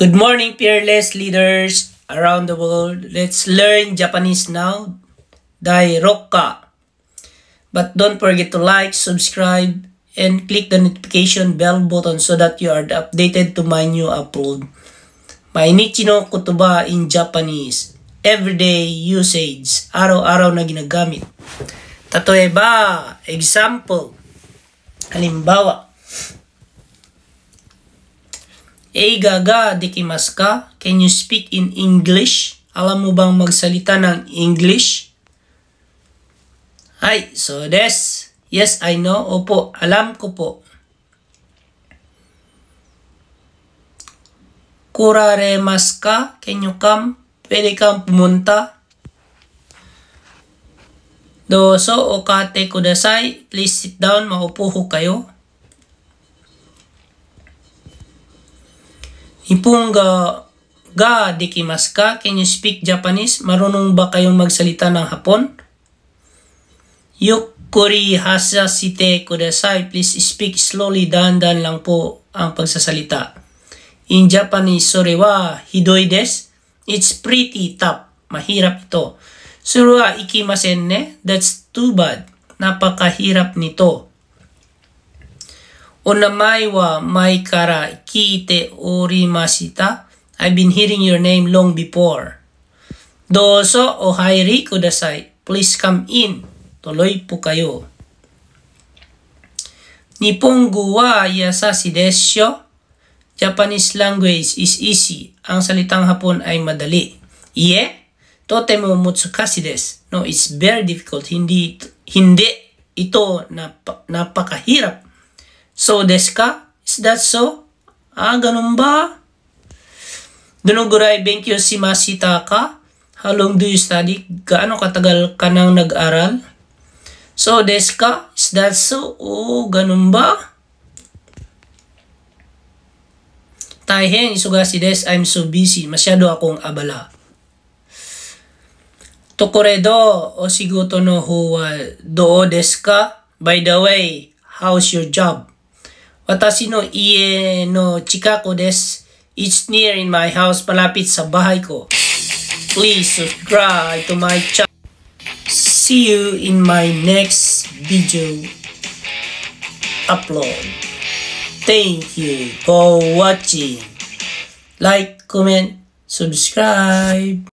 Good morning, fearless leaders around the world. Let's learn Japanese now. Dai Rokka. But don't forget to like, subscribe, and click the notification bell button so that you are updated to my new upload. Mainichi no kutuba in Japanese. Everyday usage. Araw-araw na ginagamit. Tatoeba. Example. Halimbawa. Eiga ga dekimasu ka? Can you speak in English? Alam mo bang magsalita ng English? Hi, so des. Yes, I know. Opo, alam ko po. Kuraremasu ka? Can you come? Pwede kang pumunta? Doso o kudasai. Please sit down. Maupo ho kayo. Ipunga ga dekimasu ka? Can you speak Japanese? Marunong ba kayong magsalita ng Hapon? Yukkuri hasasite kudasai. Please speak slowly. Dahan-dahan lang po ang pagsasalita. In Japanese, sore wa hidoi desu. It's pretty tough. Mahirap ito. Sore wa ikimasen ne. That's too bad. Napakahirap nito. Onamai wa mai kara kiite orimashita. I've been hearing your name long before. Doso o hairi kudasai. Please come in. Tuloy po kayo. Nippongo wa yasashi desyo. Japanese language is easy. Ang salitang Hapon ay madali. Ie? Totemo mutsukashi desu. No, it's very difficult. Hindi, hindi ito nap napakahirap. So, desu ka? Is that so? Ah, ganun ba? Dunuguray benkyo si Masita ka? How long do you study? Gaano katagal ka nang nag-aral? So, desu ka? Is that so? Oh, ganun ba? Taihen, isugasi des, I'm so busy. Masyado akong abala. Tokoredo, o siguto no huwa doo desu ka? By the way, how's your job? Watashi no ie no chikako desu. It's near in my house, palapit sa bahay ko. Please subscribe to my channel. See you in my next video upload. Thank you for watching. Like, comment, subscribe.